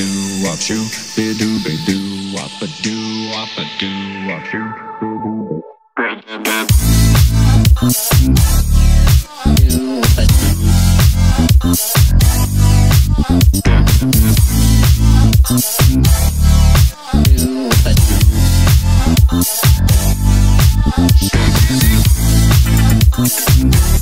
doo wop shoo, be doo be doo wop a doo wop a doo wop shoo, be doo Thank you.